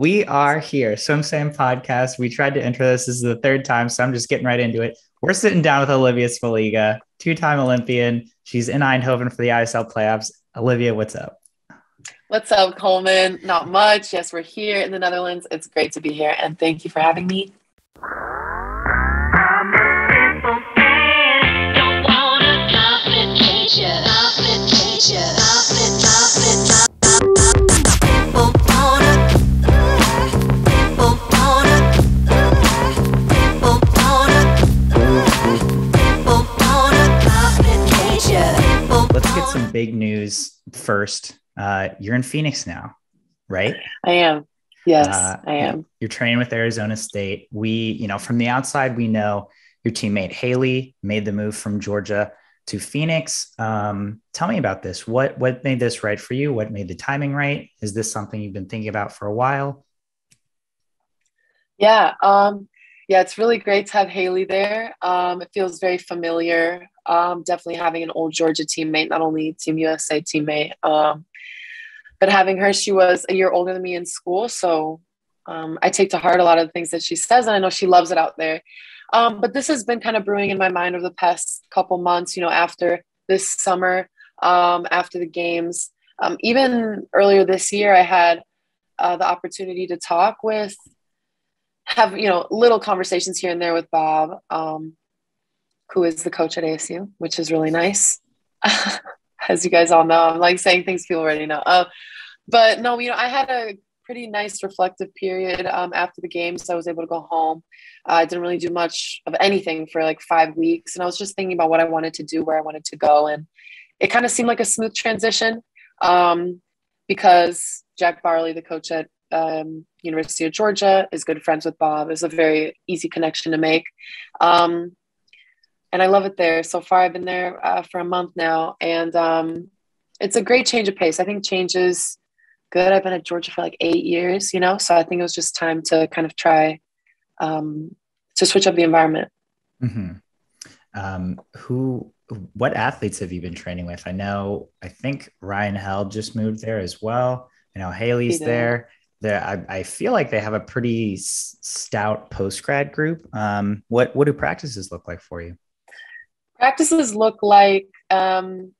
We are here. Swim Swam podcast. We tried to enter this. This is the third time, so I'm just getting right into it. We're sitting down with Olivia Smoliga, two-time Olympian. She's in Eindhoven for the ISL playoffs. Olivia, what's up? What's up, Coleman? Not much. Yes, we're here in the Netherlands. It's great to be here, and thank you for having me. Big news first. Uh, you're in Phoenix now, right? I am. Yes, uh, I am. You're training with Arizona State. We, you know, from the outside, we know your teammate Haley made the move from Georgia to Phoenix. Um, tell me about this. What what made this right for you? What made the timing right? Is this something you've been thinking about for a while? Yeah, um, yeah, it's really great to have Haley there. Um, it feels very familiar. Um, definitely having an old Georgia teammate, not only Team USA teammate, um, but having her, she was a year older than me in school. So um, I take to heart a lot of the things that she says, and I know she loves it out there. Um, but this has been kind of brewing in my mind over the past couple months, you know, after this summer, um, after the games. even earlier this year, I had uh, the opportunity to talk with have you know little conversations here and there with Bob, um, who is the coach at ASU, which is really nice. As you guys all know, I'm like saying things people already know. Uh, but no, you know, I had a pretty nice reflective period um, after the games. So I was able to go home. Uh, I didn't really do much of anything for like five weeks, and I was just thinking about what I wanted to do, where I wanted to go, and it kind of seemed like a smooth transition um, because Jack Bauerle, the coach at um, University of Georgia, is good friends with Bob. It's a very easy connection to make. Um, and I love it there. So far, I've been there uh, for a month now, and um, it's a great change of pace. I think change is good. I've been at Georgia for like eight years, you know, so I think it was just time to kind of try um, to switch up the environment. Mm-hmm. Um, who, what athletes have you been training with? I know, I think Ryan Held just moved there as well. I know Haley's there there I, I, feel like they have a pretty stout post grad group. Um, what what do practices look like for you? Practices look like um,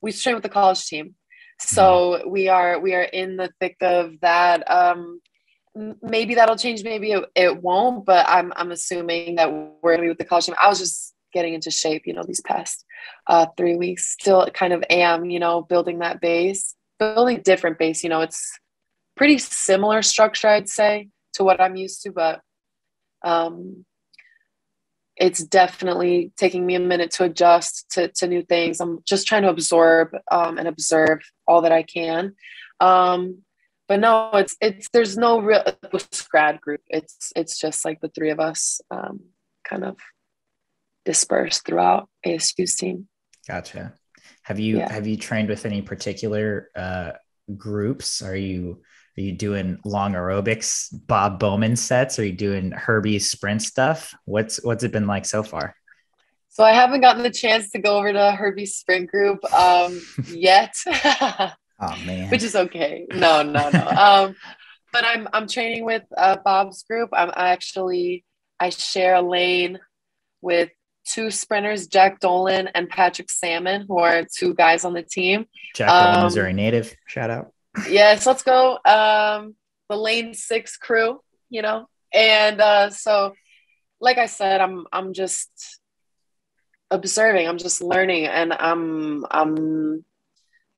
we train with the college team. So mm-hmm. we are we are in the thick of that. Um, maybe that'll change maybe it, it, won't but i'm i'm assuming that we're gonna be with the college team. I was just getting into shape you know these past uh, three weeks. Still kind of am you know building that base building different base you know it's pretty similar structure, I'd say, to what I'm used to, but um, it's definitely taking me a minute to adjust to, to new things. I'm just trying to absorb um, and observe all that I can. Um, but no, it's it's there's no real grad group. It's it's just like the three of us, um, kind of dispersed throughout ASU's team. Gotcha. Have you yeah. have you trained with any particular uh, groups? Are you are you doing long aerobics, Bob Bowman sets? Are you doing Herbie sprint stuff? What's what's it been like so far? So I haven't gotten the chance to go over to Herbie's sprint group um, yet. oh man, which is okay. No, no, no. um, but I'm I'm training with uh, Bob's group. I'm actually I share a lane with two sprinters, Jack Dolan and Patrick Sammon, who are two guys on the team. Jack Dolan, um, Missouri native. Shout out yes, let's go. Um, the lane six crew, you know, and uh, so like I said, I'm I'm just observing. I'm just learning, and I'm I'm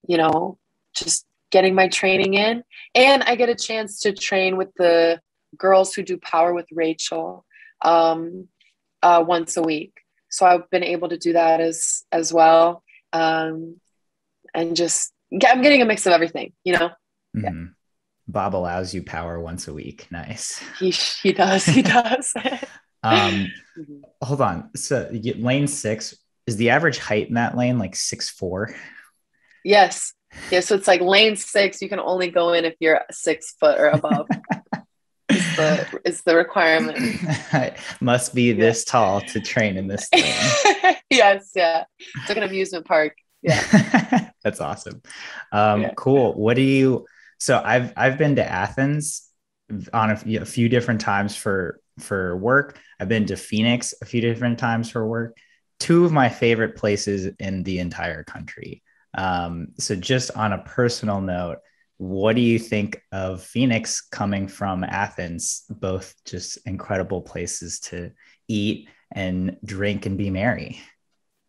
you know just getting my training in, and I get a chance to train with the girls who do power with Rachel um, uh, once a week. So I've been able to do that as as well, um, and just I'm getting a mix of everything, you know? Mm-hmm. Yeah. Bob allows you power once a week. Nice. He, he does. He does. um, mm-hmm. Hold on. So lane six. Is the average height in that lane like six four? Yes. Yeah. So it's like lane six. You can only go in if you're six foot or above. is, the, is the requirement. Must be this tall to train in this thing. yes. Yeah. It's like an amusement park. Yeah. That's awesome. Um, yeah. Cool. What do you? So I've I've been to Athens on a, a few different times for for work. I've been to Phoenix a few different times for work. Two of my favorite places in the entire country. Um, so, just on a personal note, what do you think of Phoenix coming from Athens? Both just incredible places to eat and drink and be merry.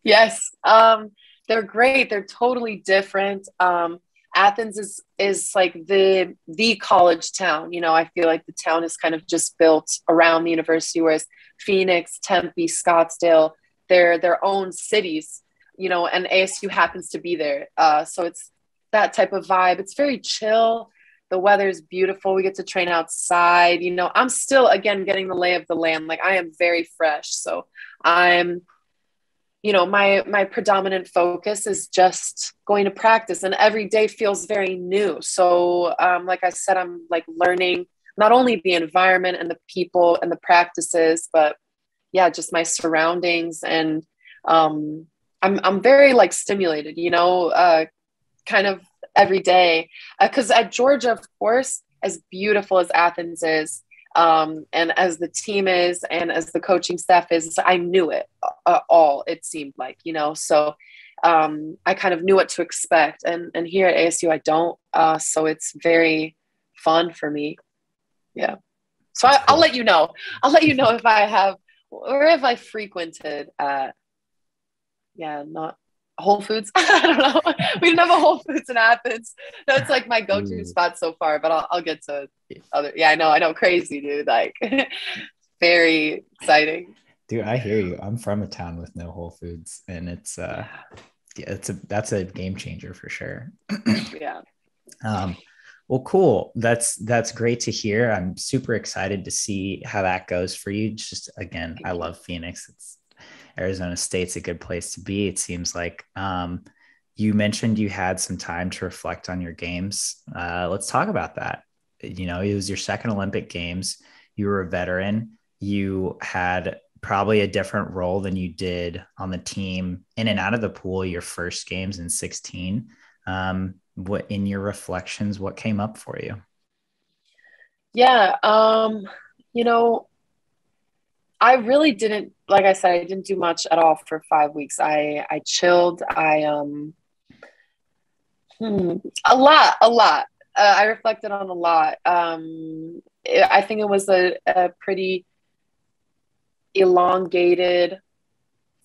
Yes, um, they're great. They're totally different. Um, Athens is is like the the college town. You know, I feel like the town is kind of just built around the university, whereas Phoenix, Tempe, Scottsdale, they're their own cities. You know, and ASU happens to be there. Uh, so it's that type of vibe. It's very chill. The weather is beautiful. We get to train outside. You know, I'm still again getting the lay of the land. Like I am very fresh, so I'm you know my my predominant focus is just going to practice and every day feels very new. So um, like i said i'm like learning not only the environment and the people and the practices but yeah just my surroundings and um, i'm i'm very like stimulated you know uh, kind of every day. Because uh, at georgia of course as beautiful as athens is um, and as the team is and as the coaching staff is i knew it uh, all it seemed like you know? So um, i kind of knew what to expect. And and here at asu i don't uh, so it's very fun for me. Yeah. So I, will let you know. I'll let you know if i have or if i frequented uh yeah not Whole Foods. I don't know. We didn't have a Whole Foods in Athens. That's like my go-to spot so far, but I'll, I'll get to other. Yeah, I know. I know. Crazy, dude. Like, very exciting. Dude, I hear you. I'm from a town with no Whole Foods, and it's uh, yeah, it's a that's a game changer for sure. yeah. Um, well, cool. That's that's great to hear. I'm super excited to see how that goes for you. Just again, I love Phoenix. It's Arizona State's a good place to be. It seems like. Um, you mentioned you had some time to reflect on your games. Uh, let's talk about that. You know, it was your second Olympic Games. You were a veteran. You had probably a different role than you did on the team in and out of the pool your first games in 16 um, what in your reflections what came up for you yeah um, you know I really didn't, like I said, I didn't do much at all for five weeks. I I chilled. I um, hmm, a lot, a lot. Uh, I reflected on a lot. Um, it, I think it was a, a pretty elongated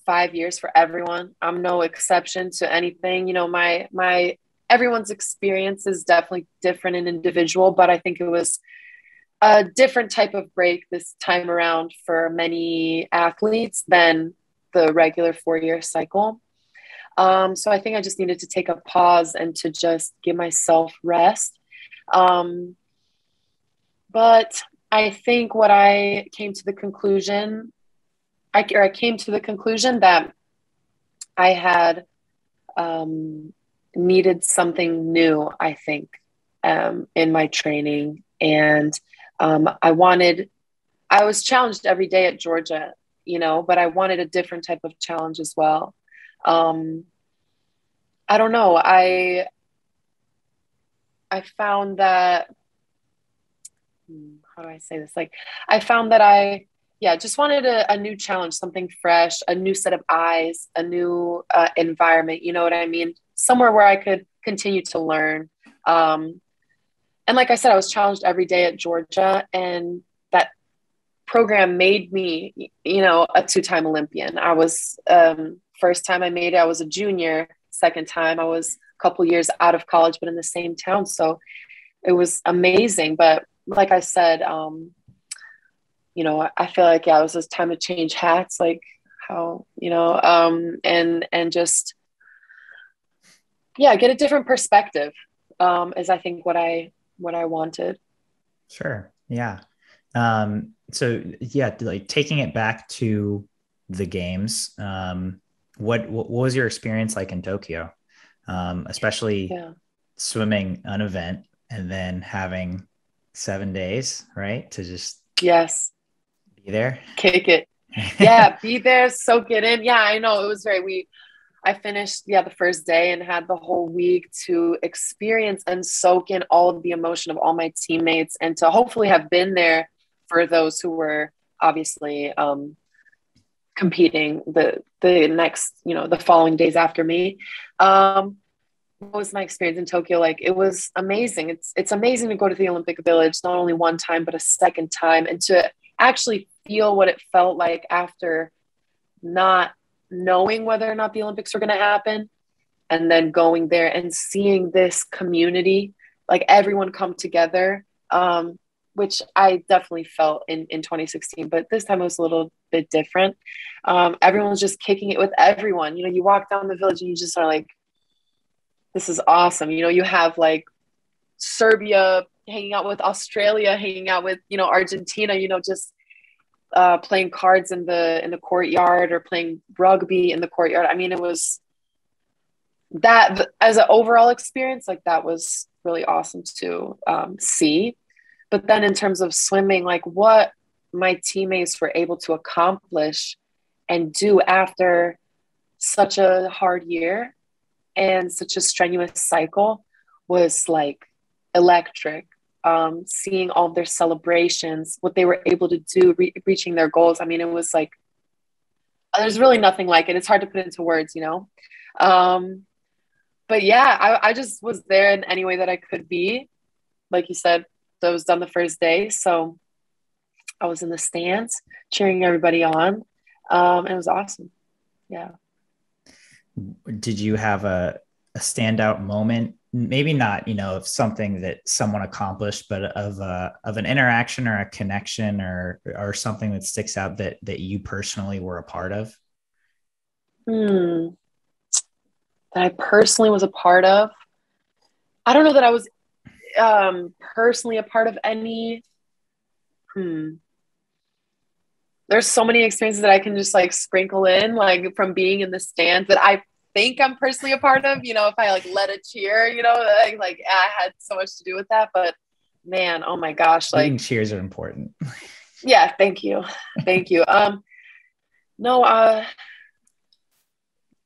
five years for everyone. I'm no exception to anything. You know, my my everyone's experience is definitely different and individual, but I think it was a different type of break this time around for many athletes than the regular four year cycle. Um, so I think I just needed to take a pause and to just give myself rest. Um, but I think what I came to the conclusion, I, or I came to the conclusion that I had um, needed something new, I think, um, in my training. And um, I wanted, I was challenged every day at Georgia, you know, but I wanted a different type of challenge as well. Um, I don't know. I, I found that, hmm, how do I say this? Like, I found that I, yeah, just wanted a, a new challenge, something fresh, a new set of eyes, a new uh, environment. You know what I mean? Somewhere where I could continue to learn. Um, and like I said, I was challenged every day at Georgia, and that program made me, you know, a two-time Olympian. I was um, first time I made it, I was a junior. Second time, I was a couple years out of college, but in the same town. So it was amazing. But like I said, um, you know, I feel like yeah, it was just time to change hats. Like how you know, um, and and just yeah, get a different perspective. Um, is I think what I what I wanted. Sure. Yeah. Um, so yeah, like taking it back to the games, um, what, what was your experience like in Tokyo? Um, especially yeah. swimming an event and then having seven days, right? To just yes, be there, kick it. yeah, be there, soak it in. Yeah, I know it was very we I finished, yeah, the first day and had the whole week to experience and soak in all of the emotion of all my teammates and to hopefully have been there for those who were obviously um, competing the the next, you know, the following days after me. Um, what was my experience in Tokyo like? It was amazing. It's it's amazing to go to the Olympic Village not only one time but a second time and to actually feel what it felt like after not knowing whether or not the Olympics were going to happen and then going there and seeing this community, like everyone come together, um, which I definitely felt in, in 2016, but this time it was a little bit different. Um, everyone was just kicking it with everyone. You know, you walk down the village and you just are like, this is awesome. You know, you have like Serbia hanging out with Australia, hanging out with, you know, Argentina, you know, just uh, playing cards in the in the courtyard or playing rugby in the courtyard. I mean, it was that as an overall experience, like that was really awesome to um, see. But then in terms of swimming, like what my teammates were able to accomplish and do after such a hard year and such a strenuous cycle was like electric um, seeing all their celebrations, what they were able to do, re- reaching their goals. I mean, it was like, there's really nothing like it. It's hard to put into words, you know? Um, but yeah, I, I just was there in any way that I could be. Like you said, that was done the first day. So I was in the stands cheering everybody on. Um, it was awesome. Yeah. Did you have a, a standout moment maybe not you know of something that someone accomplished but of a of an interaction or a connection or or something that sticks out that that you personally were a part of? Hmm. That i personally was a part of? I don't know that i was um personally a part of any hmm. There's so many experiences that i can just like sprinkle in like from being in the stands that i think I'm personally a part of. You know, if I like let a cheer, you know, like, like I had so much to do with that. But man, oh my gosh, like cheers are important. yeah, thank you, thank you. Um, no, uh,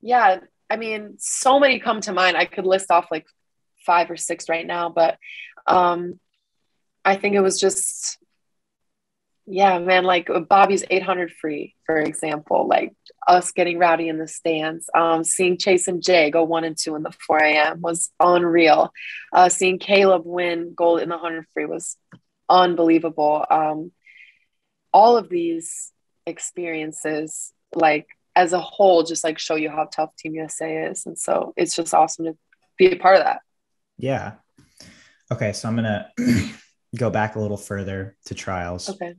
yeah, I mean, so many come to mind. I could list off like five or six right now, but um, I think it was just yeah, man, like Bobby's 800 free, for example, like us getting rowdy in the stands, um, seeing Chase and Jay go one and two in the 4 IM was unreal. Uh, seeing Caleb win gold in the 100 free was unbelievable. Um, all of these experiences, like as a whole, just like show you how tough Team USA is. And so it's just awesome to be a part of that. Yeah. Okay. So I'm going to go back a little further to trials. Okay.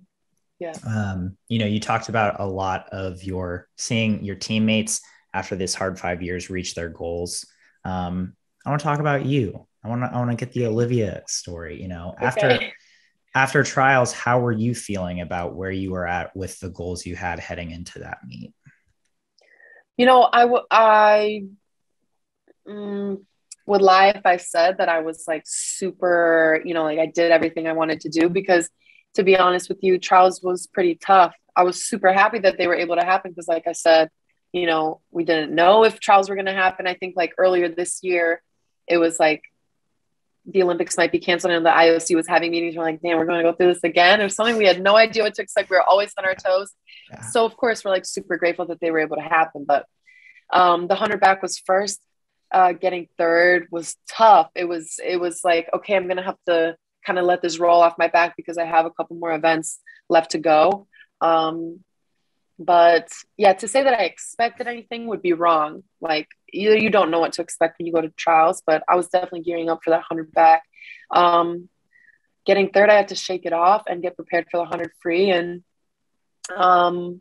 Yeah. Um, you know, you talked about a lot of your seeing your teammates after this hard five years reach their goals. Um, I want to talk about you. I want to I want to get the Olivia story. You know, okay. after after trials, how were you feeling about where you were at with the goals you had heading into that meet? You know, I w- I mm, would lie if I said that I was like super, you know, like I did everything I wanted to do because to be honest with you, trials was pretty tough. I was super happy that they were able to happen because, like I said, you know, we didn't know if trials were going to happen. I think like earlier this year, it was like the Olympics might be canceled and the IOC was having meetings. We're like, damn, we're going to go through this again or something. We had no idea what to expect. We were always on our toes. Yeah. So of course, we're like super grateful that they were able to happen. But um, the hundred back was first. Uh, getting third was tough. It was it was like okay, I'm gonna have to kind of let this roll off my back because I have a couple more events left to go. Um, but yeah, to say that I expected anything would be wrong. Like either you don't know what to expect when you go to trials, but I was definitely gearing up for that hundred back. Um, getting third, I had to shake it off and get prepared for the hundred free, and um,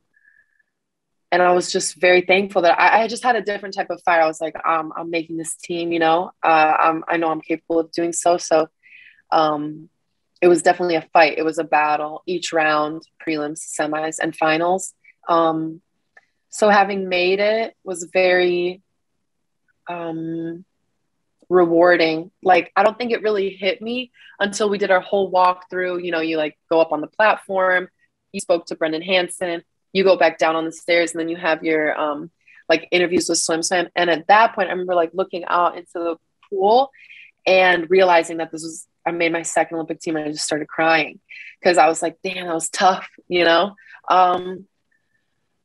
and I was just very thankful that I, I, just had a different type of fire. I was like, um, I'm making this team, you know, uh, I'm, I know I'm capable of doing so. So um, it was definitely a fight. It was a battle each round, prelims, semis, and finals. Um, so having made it was very um, rewarding. Like I don't think it really hit me until we did our whole walkthrough. You know, you like go up on the platform, you spoke to Brendan Hansen, you go back down on the stairs, and then you have your um, like interviews with swim swam and at that point i remember like looking out into the pool and realizing that this was i made my second olympic team and i just started crying because i was like damn that was tough you know um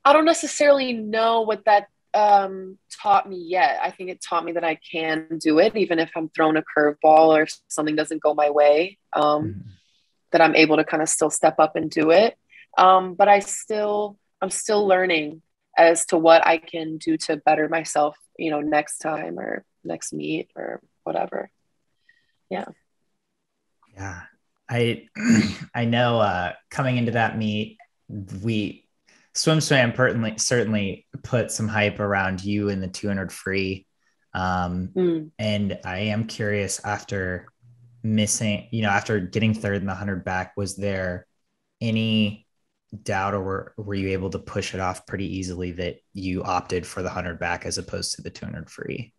i don't necessarily know what that um, taught me yet. I think it taught me that I can do it, even if I'm thrown a curveball or something doesn't go my way. Um, mm-hmm. That I'm able to kind of still step up and do it. Um, but I still, I'm still learning as to what I can do to better myself. You know, next time or next meet or whatever. Yeah. Yeah, I, I know. Uh, coming into that meet, we Swim Swam certainly certainly put some hype around you in the 200 free. Um, mm. And I am curious after missing, you know, after getting third in the 100 back, was there any doubt or were, were you able to push it off pretty easily that you opted for the 100 back as opposed to the 200 free?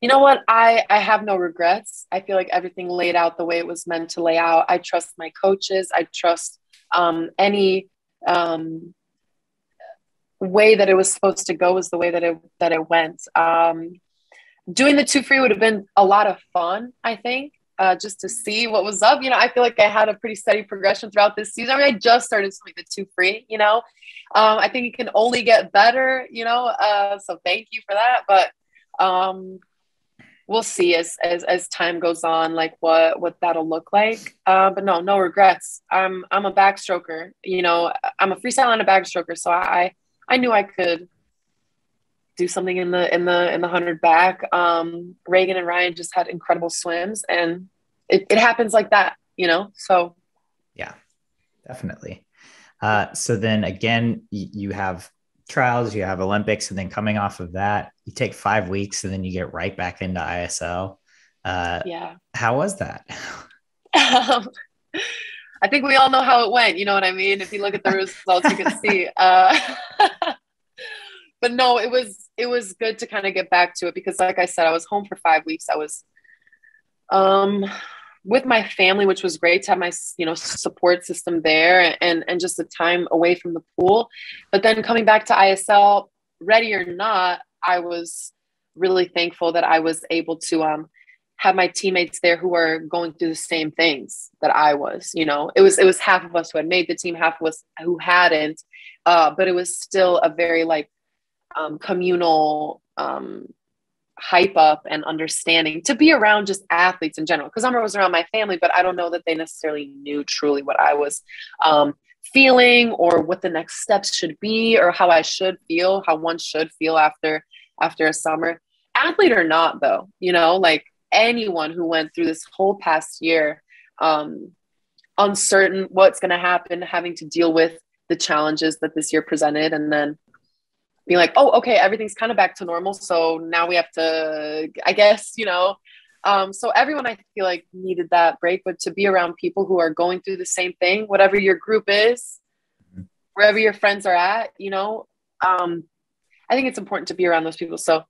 You know what? I, I have no regrets. I feel like everything laid out the way it was meant to lay out. I trust my coaches. I trust um, any um, way that it was supposed to go was the way that it that it went. Um, doing the two free would have been a lot of fun, I think, uh, just to see what was up. You know, I feel like I had a pretty steady progression throughout this season. I mean, I just started swimming the two free. You know, um, I think it can only get better. You know, uh, so thank you for that. But um, we'll see as as as time goes on like what what that'll look like. Uh, but no no regrets. I'm i'm a backstroker you know i'm a freestyle and a backstroker so i i knew i could do something in the in the in the 100 back. Um regan and rhyan just had incredible swims and it, it happens like that you know so. Yeah definitely. Uh so then again you have trials, you have Olympics, and then coming off of that, you take five weeks and then you get right back into ISL. Uh, yeah. How was that? Um, I think we all know how it went. You know what I mean? If you look at the results, you can see. Uh, but no, it was it was good to kind of get back to it because, like I said, I was home for five weeks. I was um with my family, which was great to have my you know support system there and and just the time away from the pool. But then coming back to ISL, ready or not, I was really thankful that I was able to um have my teammates there who were going through the same things that I was. You know, it was it was half of us who had made the team, half of us who hadn't. Uh, but it was still a very like um, communal um, hype up and understanding to be around just athletes in general. Because I was around my family, but I don't know that they necessarily knew truly what I was um, feeling or what the next steps should be or how I should feel, how one should feel after after a summer. Athlete or not, though, you know, like anyone who went through this whole past year, um, uncertain what's going to happen, having to deal with the challenges that this year presented, and then being like, oh, okay, everything's kind of back to normal. So now we have to, I guess, you know. Um, so everyone I feel like needed that break, but to be around people who are going through the same thing, whatever your group is, wherever your friends are at, you know, um, I think it's important to be around those people. So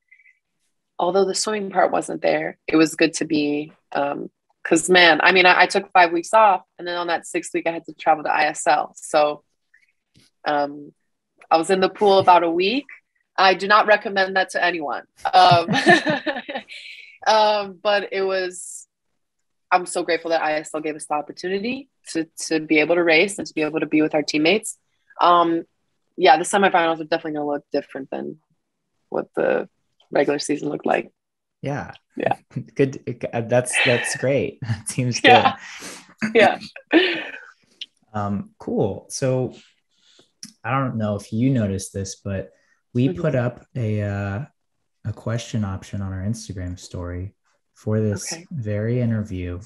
although the swimming part wasn't there, it was good to be um, because man, I mean, I, I, took five weeks off, and then on that sixth week, I had to travel to ISL. So, um, I was in the pool about a week. I do not recommend that to anyone. Um, um, but it was, I'm so grateful that ISL gave us the opportunity to, to be able to race and to be able to be with our teammates. Um, yeah, the semifinals are definitely going to look different than what the regular season looked like. Yeah. Yeah. Good. That's, that's great. seems good. Yeah. yeah. um, cool. So I don't know if you noticed this, but we mm-hmm. put up a uh, a question option on our Instagram story for this okay. very interview,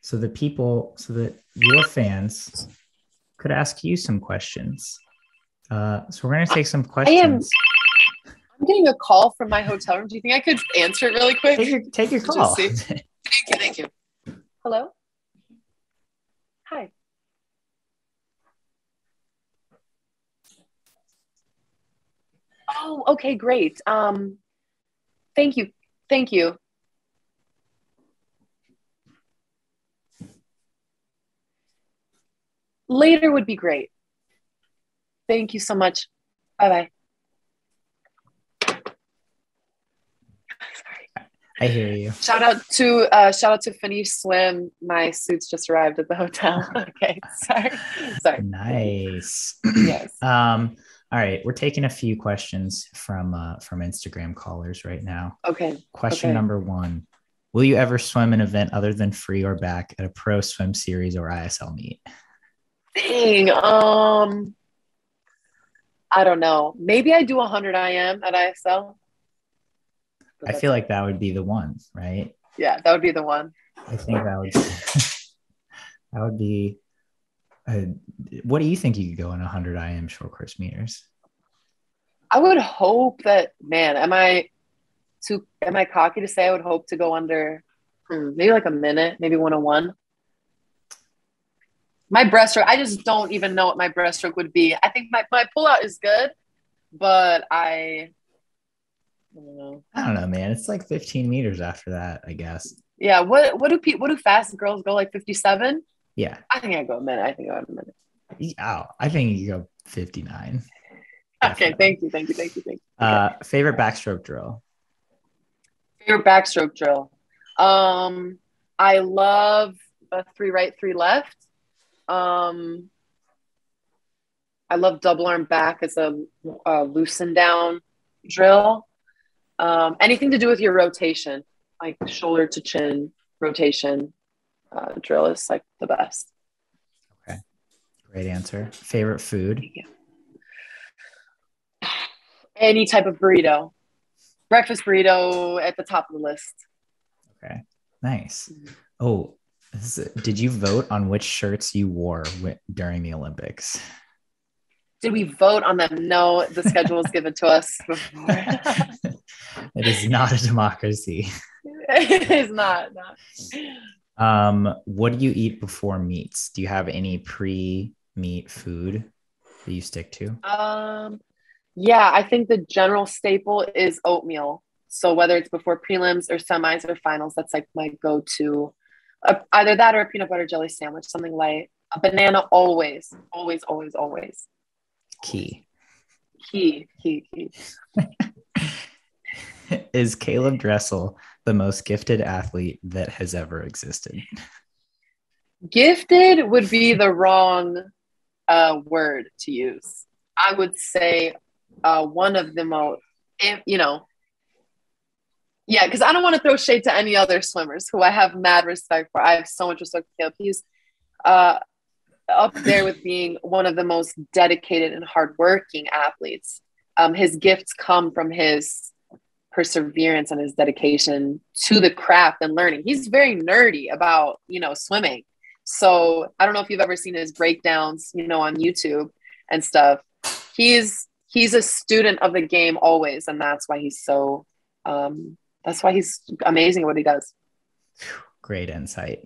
so that people, so that your fans could ask you some questions. Uh, so we're gonna take some questions. I am, I'm getting a call from my hotel room. Do you think I could answer it really quick? Take your, take your call. thank you. Thank you. Hello. Hi. Oh, okay, great. Um, thank you. Thank you. Later would be great. Thank you so much. Bye bye. I hear you. Shout out to uh, shout out to Finish Slim. My suits just arrived at the hotel. okay, sorry, sorry. Nice. yes. Um. All right, we're taking a few questions from uh, from Instagram callers right now. Okay. Question okay. number one: Will you ever swim an event other than free or back at a pro swim series or ISL meet? Dang. Um. I don't know. Maybe I do 100 IM at ISL. I feel like that would be the one, right? yeah, that would be the one. I think that would that would be. Uh, what do you think you could go in 100 IM short course meters? I would hope that man, am I too am I cocky to say I would hope to go under hmm, maybe like a minute, maybe 101. My breaststroke, I just don't even know what my breaststroke would be. I think my, my pullout is good, but I, I don't know. I don't know, man. It's like 15 meters after that, I guess. Yeah, what what do pe- what do fast girls go like 57? Yeah. I think I go a minute. I think I go a minute. Yeah, I think you go 59. Okay, thank you, thank you, thank you, thank you. Uh, favorite backstroke drill? Favorite backstroke drill. Um, I love a three right, three left. Um, I love double arm back as a, a loosen down drill. Um, anything to do with your rotation, like shoulder to chin rotation uh, drill is like the best. Okay. Great answer. Favorite food? Any type of burrito, breakfast burrito at the top of the list. Okay. Nice. Oh, did you vote on which shirts you wore wi- during the Olympics? Did we vote on them? No, the schedule was given to us before. it is not a democracy. it is not. not. Um, what do you eat before meets? Do you have any pre-meet food that you stick to? Um, yeah, I think the general staple is oatmeal. So whether it's before prelims or semis or finals, that's like my go-to. Uh, either that or a peanut butter jelly sandwich, something light. A banana always, always, always, always. Key. Key, key, key. is Caleb Dressel the most gifted athlete that has ever existed? Gifted would be the wrong uh, word to use. I would say uh, one of the most, you know, yeah, because I don't want to throw shade to any other swimmers who I have mad respect for. I have so much respect for Caleb. He's uh, up there with being one of the most dedicated and hardworking athletes. Um, his gifts come from his perseverance and his dedication to the craft and learning. He's very nerdy about, you know, swimming. So I don't know if you've ever seen his breakdowns, you know, on YouTube and stuff. He's he's a student of the game always, and that's why he's so um that's why he's amazing at what he does. Great insight.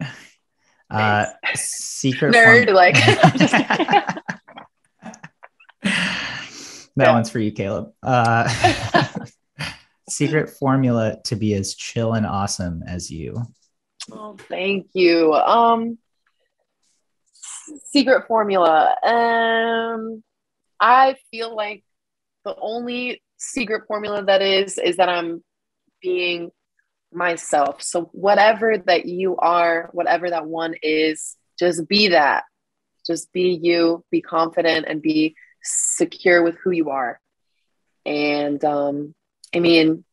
Uh, secret Nerd, form- like that Yeah. one's for you, Caleb. Uh, secret formula to be as chill and awesome as you. Oh, thank you. Um, secret formula. Um, I feel like the only secret formula that is is that I'm being myself. So whatever that you are, whatever that one is, just be that. Just be you. Be confident and be secure with who you are. And um, I mean,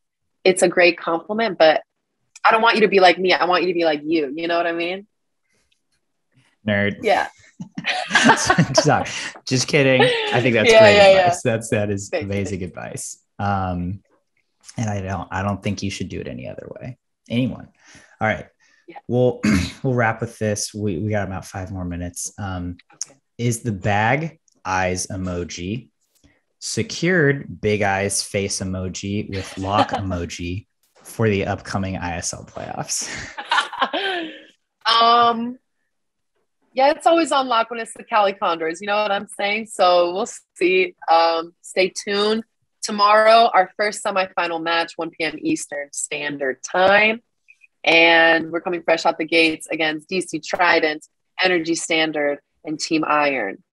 it's a great compliment, but I don't want you to be like me. I want you to be like you. You know what I mean? Nerd. Yeah. Sorry. Just kidding. I think that's Yeah, great yeah, yeah. That's that is Thank you. amazing advice. Um, and I don't I don't think you should do it any other way. Anyone. All right. Yeah. We'll we'll wrap with this. We we got about five more minutes. Um, Okay. is the bag eyes emoji secured big eyes face emoji with lock emoji for the upcoming ISL playoffs? um, yeah, it's always on lock when it's the Cali Condors. You know what I'm saying? So we'll see. Um, stay tuned. Tomorrow, our first semifinal match, 1 p.m. Eastern Standard Time. And we're coming fresh out the gates against DC Trident, Energy Standard, and Team Iron.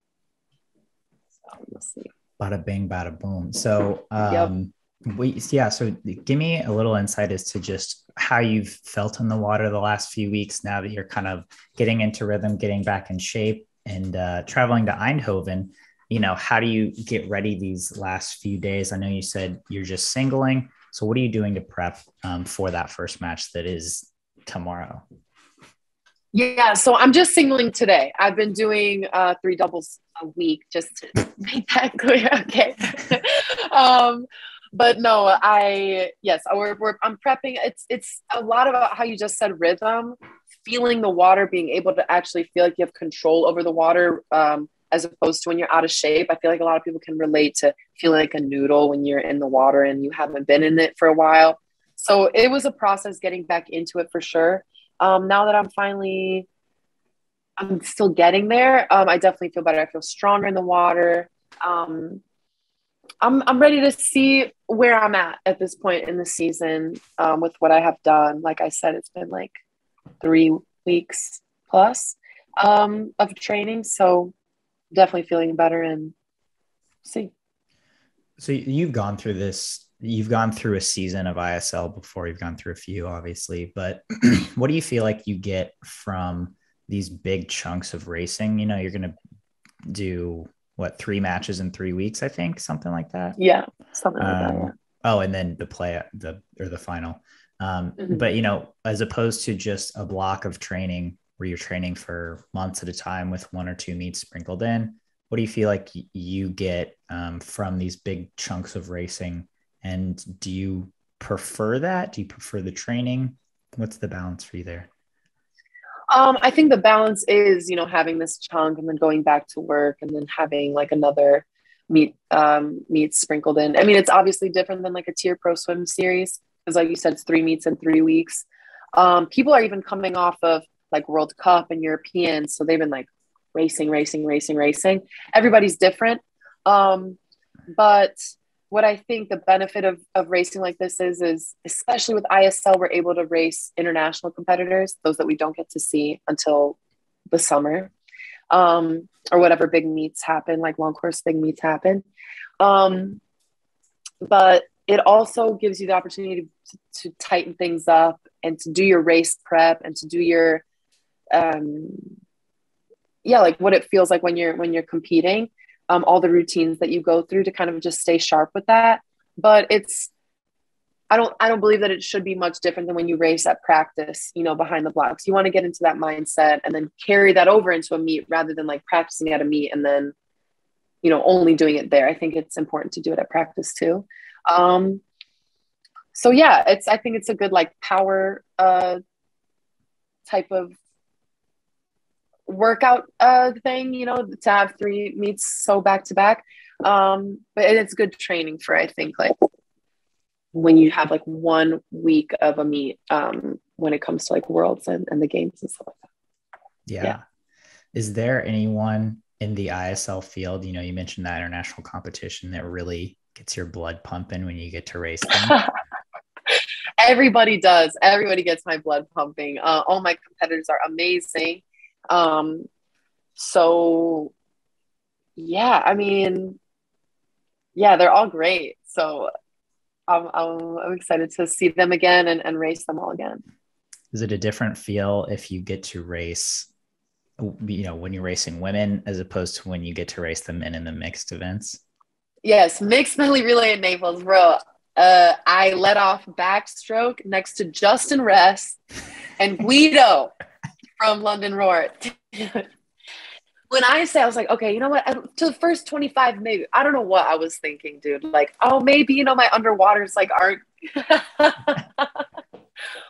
So we'll see. Bada bing, bada boom. So, um, Yep. we, yeah. So give me a little insight as to just how you've felt in the water the last few weeks now that you're kind of getting into rhythm, getting back in shape, and uh, traveling to Eindhoven. You know, how do you get ready these last few days? I know you said you're just singling. So, what are you doing to prep um, for that first match that is tomorrow? Yeah, so I'm just singling today. I've been doing uh, three doubles a week just to make that clear. Okay. um, but no, I yes, we're, we're, I'm prepping. It's it's a lot about how you just said rhythm, feeling the water, being able to actually feel like you have control over the water, um, as opposed to when you're out of shape. I feel like a lot of people can relate to feeling like a noodle when you're in the water and you haven't been in it for a while. So it was a process getting back into it for sure. Um, now that I'm finally, I'm still getting there. Um, I definitely feel better. I feel stronger in the water. Um, I'm I'm ready to see where I'm at at this point in the season um, with what I have done. Like I said, it's been like three weeks plus um, of training, so definitely feeling better and see. So you've gone through this you've gone through a season of ISL before, you've gone through a few, obviously, but what do you feel like you get from these big chunks of racing? You know, you're going to do what three matches in three weeks, I think, something like that. Yeah, something like um, that. Yeah. Oh, and then the play the or the final. Um, mm-hmm. But you know, as opposed to just a block of training where you're training for months at a time with one or two meets sprinkled in, what do you feel like you get um, from these big chunks of racing and do you prefer that? Do you prefer the training? What's the balance for you there? Um, I think the balance is, you know, having this chunk and then going back to work and then having like another meet um, sprinkled in. I mean, it's obviously different than like a tier pro swim series because, like you said, it's three meets in three weeks. Um, people are even coming off of like World Cup and Europeans, so they've been like racing, racing, racing, racing. Everybody's different, um, but what I think the benefit of, of racing like this is, is especially with ISL, we're able to race international competitors, those that we don't get to see until the summer um, or whatever big meets happen, like long course big meets happen. Um, but it also gives you the opportunity to, to, tighten things up and to do your race prep and to do your, um, yeah, like what it feels like when you're when you're competing um, all the routines that you go through to kind of just stay sharp with that. But it's I don't I don't believe that it should be much different than when you race at practice, you know, behind the blocks. You want to get into that mindset and then carry that over into a meet rather than like practicing at a meet and then you know only doing it there. I think it's important to do it at practice too. Um so yeah, it's I think it's a good like power uh type of workout uh, thing, you know, to have three meets so back to back. Um, but it's good training for, I think, like when you have like one week of a meet um, when it comes to like worlds and, and the games and stuff like that. Yeah. yeah. Is there anyone in the ISL field, you know, you mentioned that international competition that really gets your blood pumping when you get to race them? Everybody does. Everybody gets my blood pumping. Uh, all my competitors are amazing. Um, so yeah, I mean, yeah, they're all great. So I'm, I'm, I'm excited to see them again and, and race them all again. Is it a different feel if you get to race, you know, when you're racing women as opposed to when you get to race the men in the mixed events? Yes, mixed medley relay in Naples, bro. Uh, I let off backstroke next to Justin Ress and Guido from London Roar. when I say I was like, okay, you know what? to the first 25, maybe I don't know what I was thinking, dude. Like, oh, maybe you know my underwaters like aren't.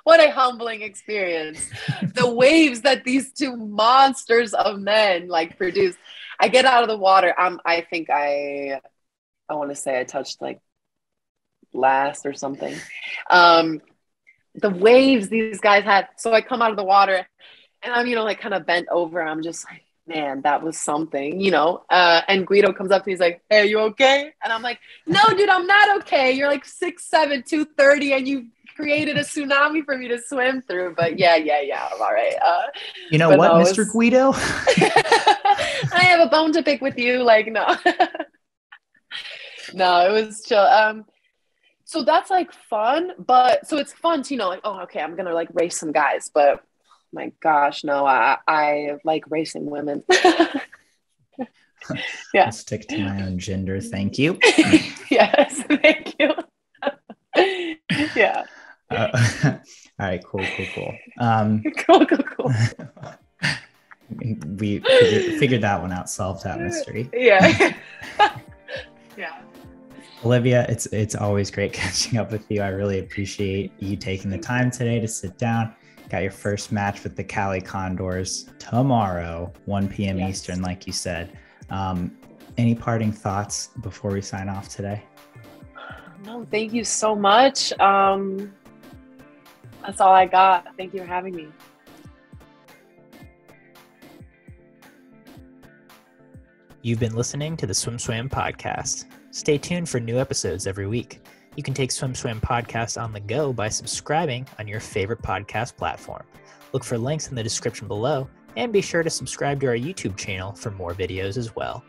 what a humbling experience! the waves that these two monsters of men like produce. I get out of the water. I'm. I think I. I want to say I touched like last or something. Um, the waves these guys had. So I come out of the water and I'm, you know, like kind of bent over. I'm just like, man, that was something, you know. Uh, and Guido comes up to me, he's like, Hey, are you okay? And I'm like, No, dude, I'm not okay. You're like six seven, two thirty, and you created a tsunami for me to swim through. But yeah, yeah, yeah, I'm all right. Uh, you know what, no, Mr. Guido? I have a bone to pick with you. Like, no. no, it was chill. Um, so that's like fun, but so it's fun to you know like oh okay I'm gonna like race some guys, but my gosh no I I like racing women. yeah. I'll stick to my own gender. Thank you. yes, thank you. yeah. Uh, all right, cool, cool, cool. Um, cool, cool, cool. we figured, figured that one out, solved that mystery. Yeah. yeah. Olivia, it's it's always great catching up with you. I really appreciate you taking the time today to sit down. Got your first match with the Cali Condors tomorrow, 1 p.m. Yes. Eastern, like you said. Um, any parting thoughts before we sign off today? No, thank you so much. Um, that's all I got. Thank you for having me. You've been listening to the Swim Swam podcast. Stay tuned for new episodes every week. You can take Swim Swam podcast on the go by subscribing on your favorite podcast platform. Look for links in the description below and be sure to subscribe to our YouTube channel for more videos as well.